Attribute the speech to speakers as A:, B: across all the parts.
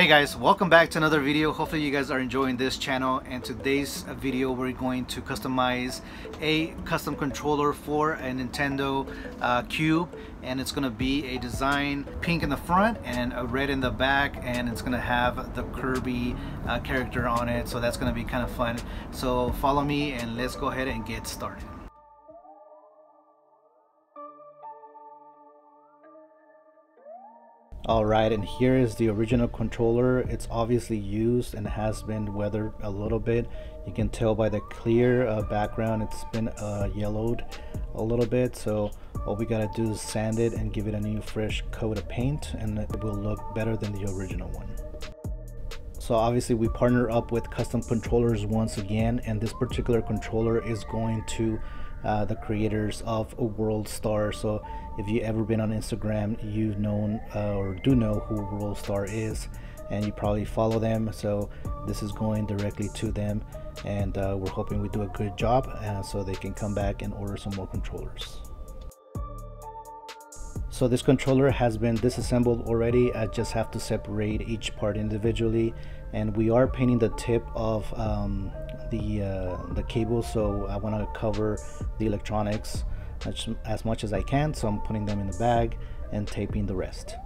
A: Hey guys, welcome back to another video. Hopefully you guys are enjoying this channel and today's video we're going to customize a custom controller for a Nintendo uh, Cube and it's going to be a design pink in the front and a red in the back and it's going to have the Kirby uh, character on it so that's going to be kind of fun. So follow me and let's go ahead and get started. Alright, and here is the original controller. It's obviously used and has been weathered a little bit. You can tell by the clear uh, background it's been uh, yellowed a little bit. So all we gotta do is sand it and give it a new fresh coat of paint and it will look better than the original one. So obviously we partner up with Kustom Kontrollerz once again and this particular controller is going to uh, the creators of a WorldStar. So if you ever been on Instagram, you've known uh, or do know who WorldStar is, and you probably follow them. So this is going directly to them, and uh, we're hoping we do a good job uh, so they can come back and order some more controllers. So this controller has been disassembled already. I just have to separate each part individually and we are painting the tip of um, the uh, the cable so I want to cover the electronics as, as much as I can so I'm putting them in the bag and taping the rest.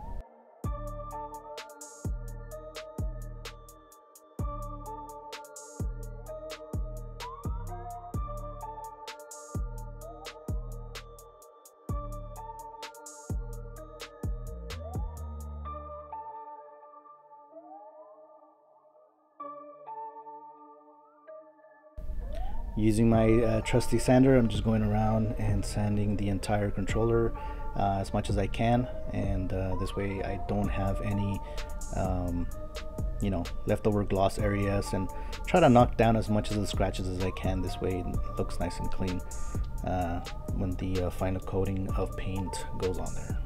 A: Using my uh, trusty sander, I'm just going around and sanding the entire controller uh, as much as I can. And uh, this way I don't have any, um, you know, leftover gloss areas and try to knock down as much of the scratches as I can. This way it looks nice and clean uh, when the uh, final coating of paint goes on there.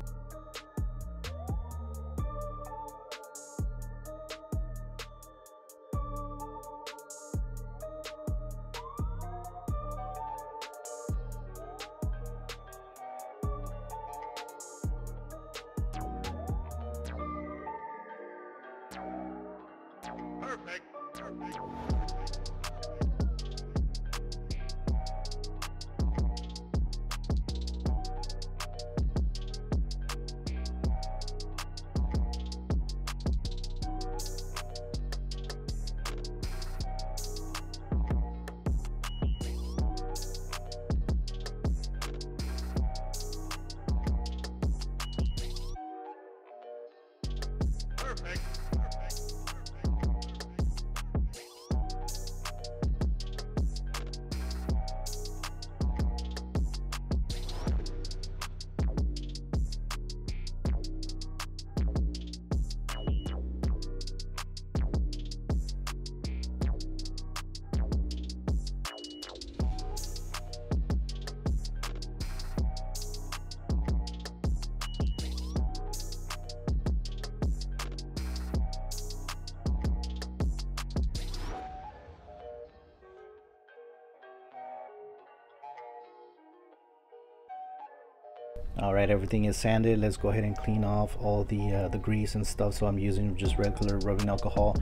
A: All right everything is sanded. Let's go ahead and clean off all the uh, the grease and stuff. So i'm using just regular rubbing alcohol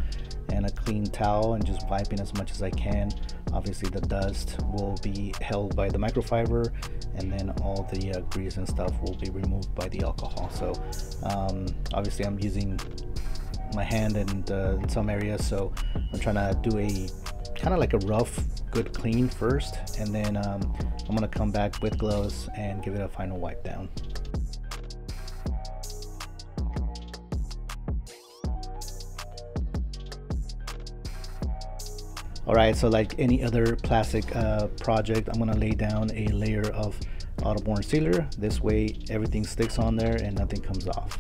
A: and a clean towel and just wiping as much as i can. Obviously the dust will be held by the microfiber and then all the uh, grease and stuff will be removed by the alcohol. So um, obviously i'm using my hand and uh, in some areas. So i'm trying to do a kind of like a rough good clean first and then um, I'm gonna come back with gloves and give it a final wipe down. Alright, so like any other plastic uh, project, I'm gonna lay down a layer of Auto-Borne sealer. This way everything sticks on there and nothing comes off.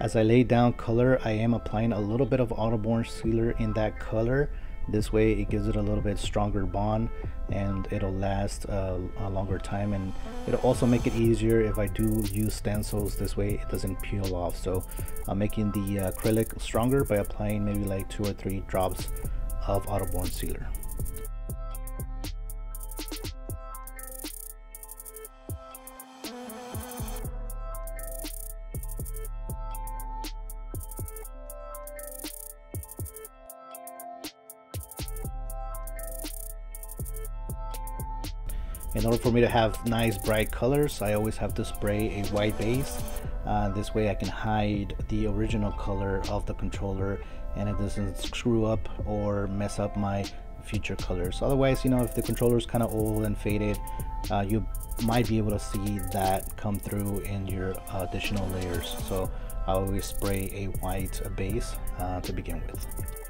A: As I lay down color, I am applying a little bit of Auto-Borne sealer in that color. This way it gives it a little bit stronger bond and it'll last uh, a longer time and it'll also make it easier if I do use stencils. This way it doesn't peel off. So I'm making the acrylic stronger by applying maybe like two or three drops of Auto-Borne sealer. Me to have nice bright colors. I always have to spray a white base. Uh, this way I can hide the original color of the controller and it doesn't screw up or mess up my future colors. Otherwise you know if the controller is kind of old and faded uh, you might be able to see that come through in your additional layers. So I always spray a white base uh, to begin with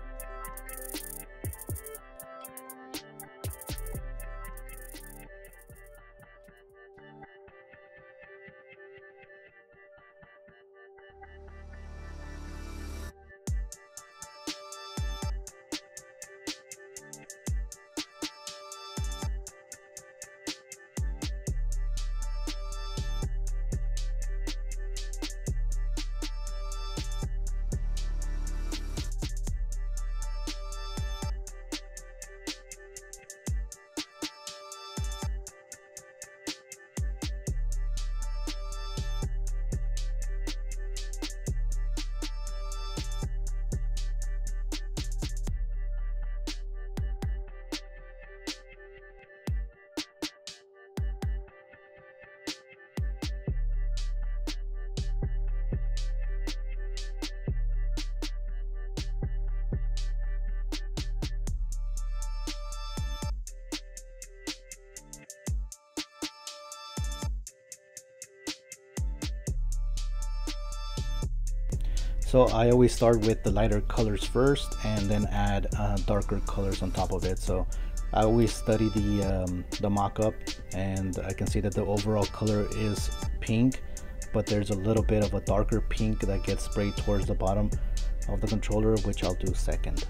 A: So I always start with the lighter colors first and then add uh, darker colors on top of it. So I always study the, um, the mock-up and I can see that the overall color is pink, but there's a little bit of a darker pink that gets sprayed towards the bottom of the controller, which I'll do second.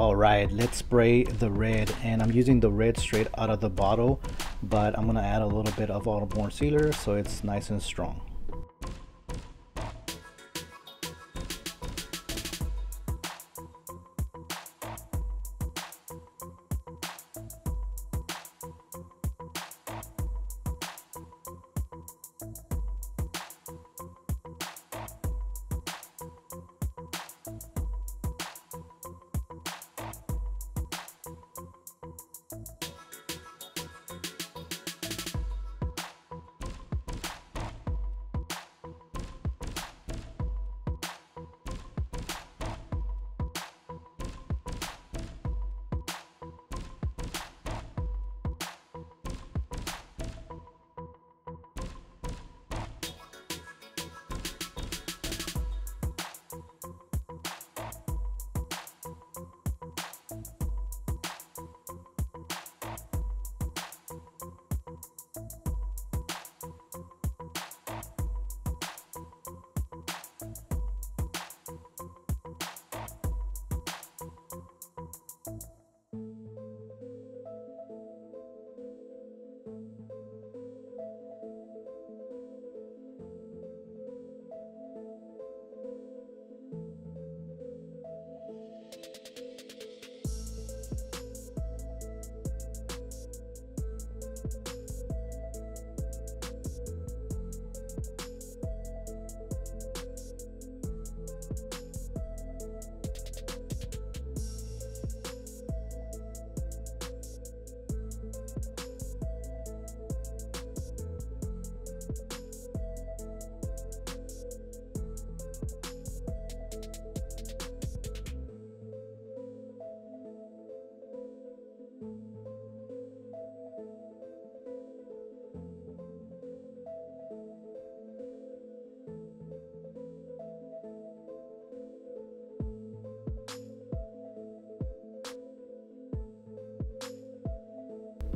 A: Alright, let's spray the red and I'm using the red straight out of the bottle but I'm gonna add a little bit of Auto-Borne sealer so it's nice and strong.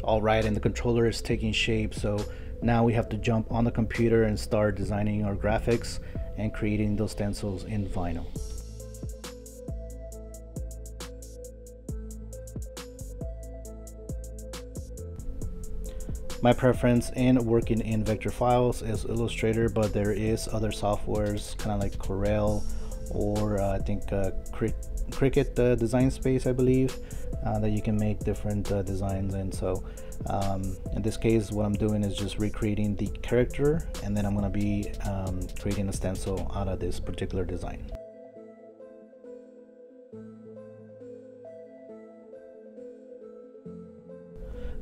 A: All right and the controller is taking shape. So now we have to jump on the computer and start designing our graphics and creating those stencils in vinyl. My preference in working in vector files is illustrator but there is other softwares kind of like corel or uh, i think uh, cricut uh, design space i believe uh, that you can make different uh, designs and so um, in this case what I'm doing is just recreating the character and then I'm gonna be um, creating a stencil out of this particular design.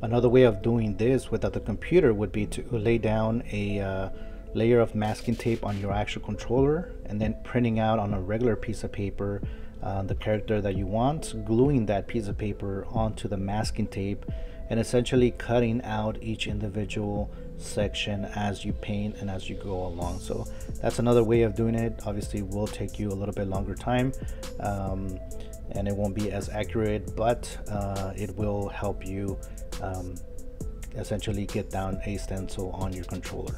A: Another way of doing this without the computer would be to lay down a uh, layer of masking tape on your actual controller and then printing out on a regular piece of paper uh, the character that you want, gluing that piece of paper onto the masking tape and essentially cutting out each individual section as you paint and as you go along. So that's another way of doing it. Obviously will take you a little bit longer time um, and it won't be as accurate, but uh, it will help you um, essentially get down a stencil on your controller.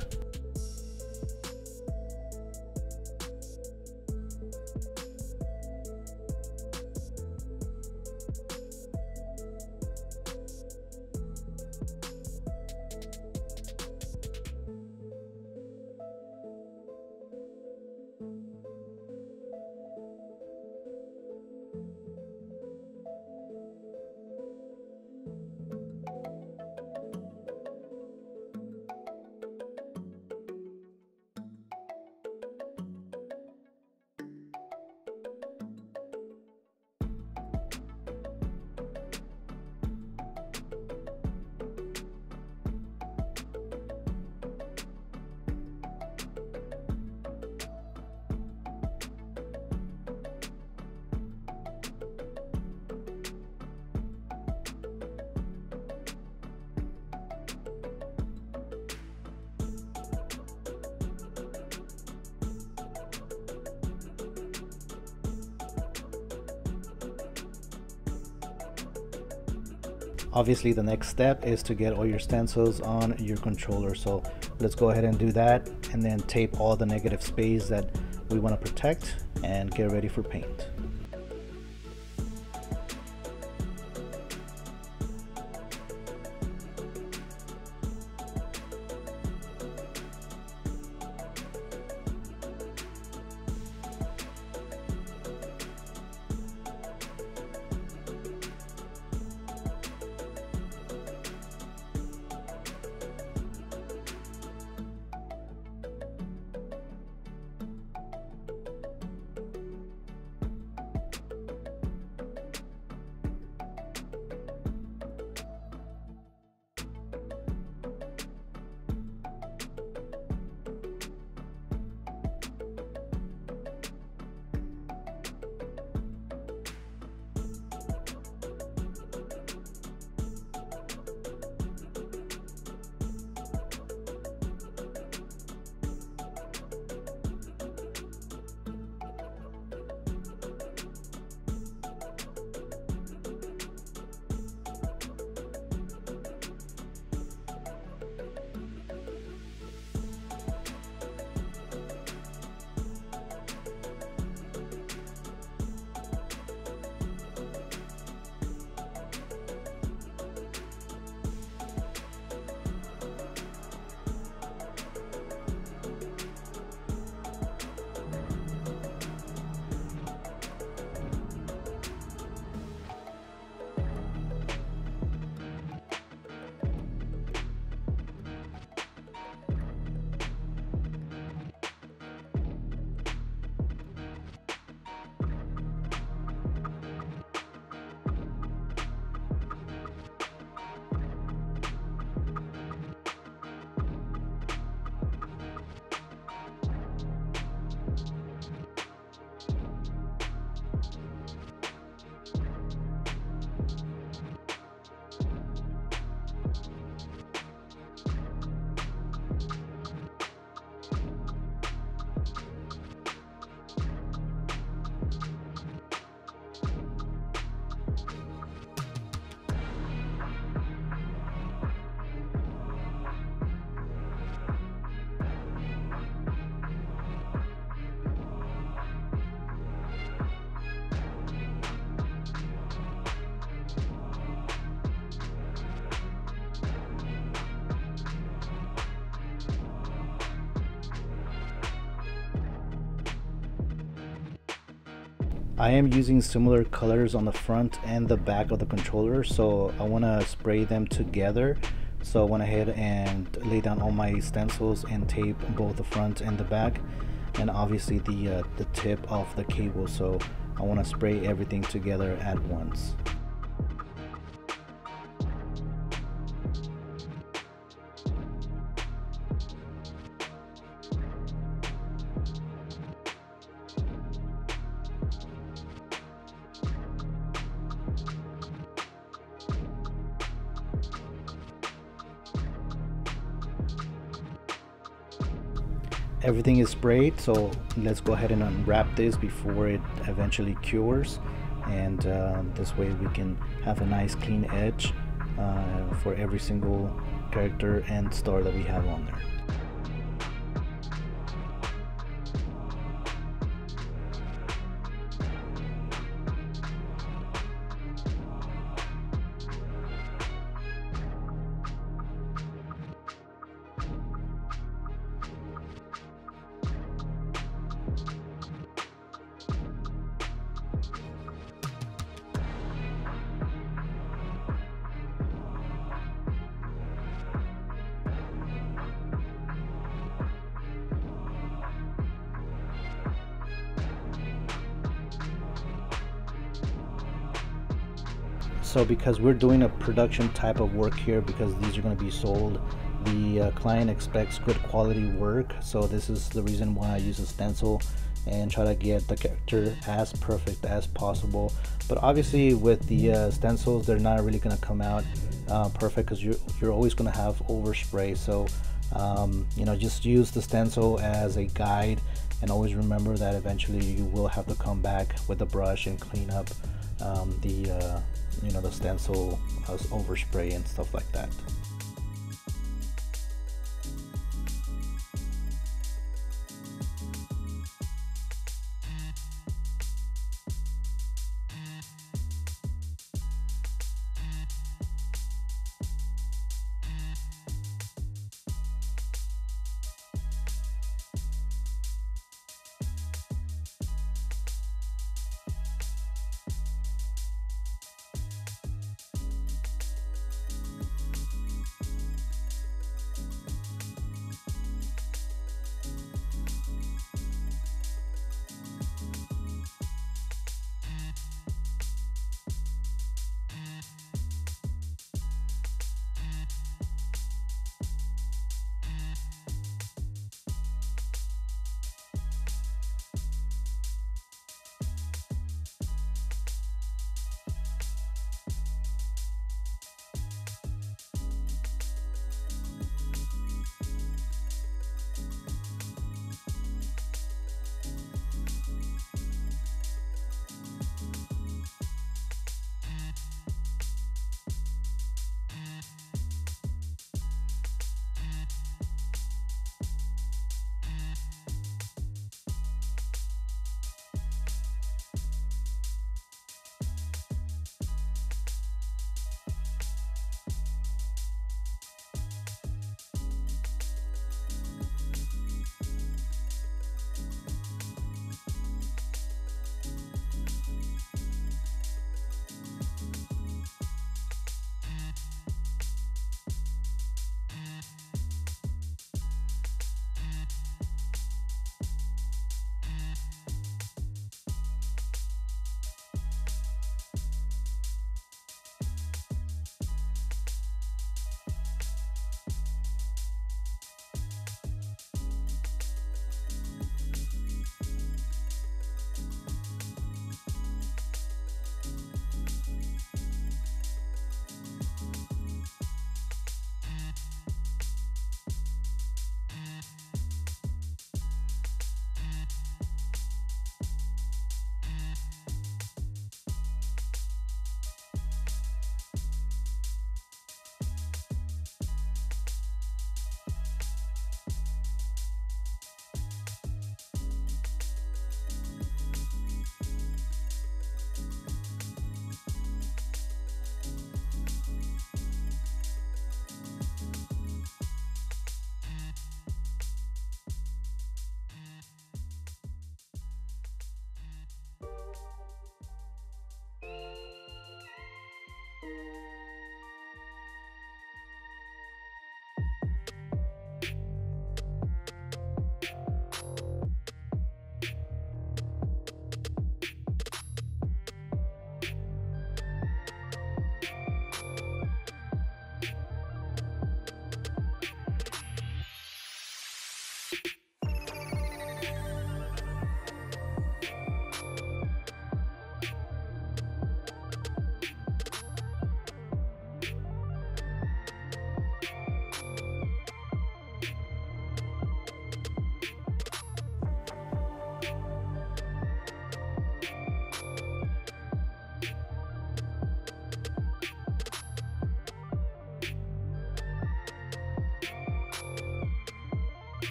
A: Obviously the next step is to get all your stencils on your controller. So let's go ahead and do that and then tape all the negative space that we want to protect and get ready for paint I am using similar colors on the front and the back of the controller so I want to spray them together so I went ahead and laid down all my stencils and tape both the front and the back and obviously the uh, the tip of the cable so I want to spray everything together at once. Sprayed so let's go ahead and unwrap this before it eventually cures. And uh, this way we can have a nice clean edge uh, for every single character and star that we have on there so because we're doing a production type of work here because these are going to be sold. The uh, client expects good quality work so this is the reason why I use a stencil and try to get the character as perfect as possible. But obviously with the uh, stencils they're not really going to come out uh, perfect because you're, you're always going to have overspray. So um, you know just use the stencil as a guide and always remember that eventually you will have to come back with a brush and clean up um, the uh, you know the stencil has overspray and stuff like that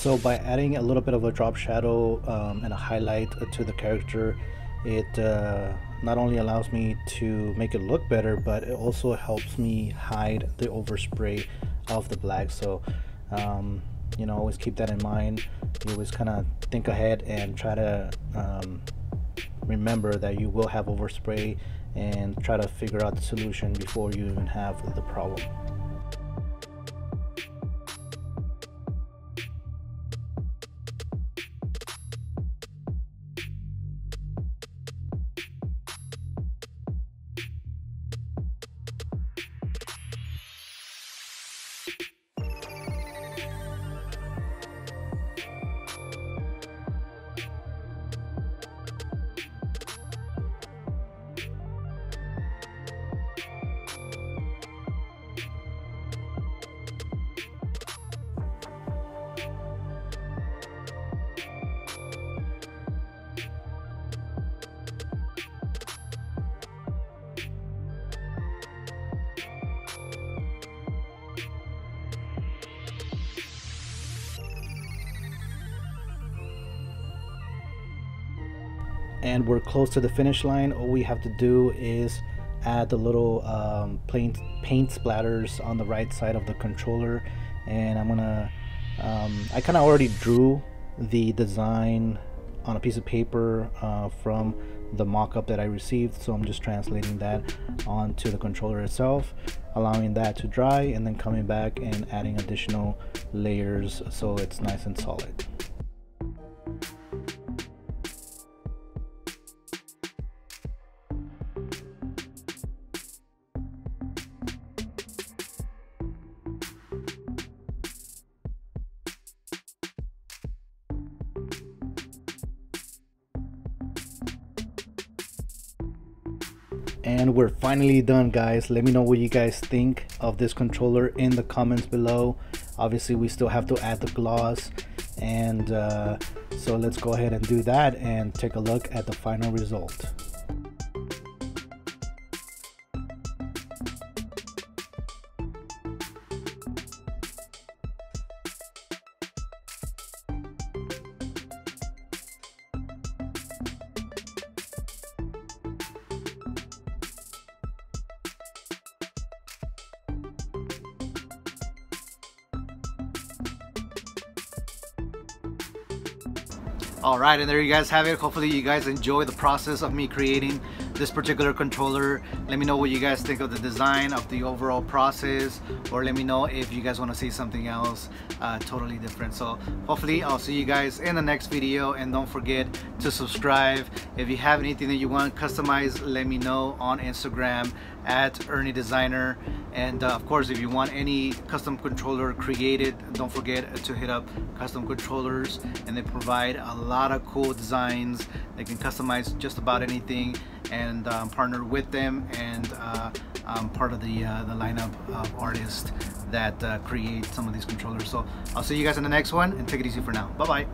A: so by adding a little bit of a drop shadow um, and a highlight to the character it uh, not only allows me to make it look better but it also helps me hide the overspray of the black. So um, you know always keep that in mind. You always kind of think ahead and try to um, remember that you will have overspray and try to figure out the solution before you even have the problem and we're close to the finish line all we have to do is add the little um, paint, paint splatters on the right side of the controller. And I'm gonna um, I kind of already drew the design on a piece of paper uh, from the mock-up that I received. So I'm just translating that onto the controller itself allowing that to dry and then coming back and adding additional layers so it's nice and solid and we're finally done guys. Let me know what you guys think of this controller in the comments below. Obviously we still have to add the gloss and uh, so let's go ahead and do that and take a look at the final result all right and there you guys have it. Hopefully you guys enjoy the process of me creating this particular controller let me know what you guys think of the design of the overall process or let me know if you guys want to see something else uh, totally different. So hopefully I'll see you guys in the next video and don't forget to subscribe. If you have anything that you want customized let me know on Instagram at Ernie Designer. And uh, of course if you want any custom controller created don't forget to hit up Kustom Kontrollerz and they provide a lot of cool designs. They can customize just about anything and um, partner with them and uh, I'm part of the, uh, the lineup of artists that uh, create some of these controllers. So I'll see you guys in the next one and take it easy for now. Bye bye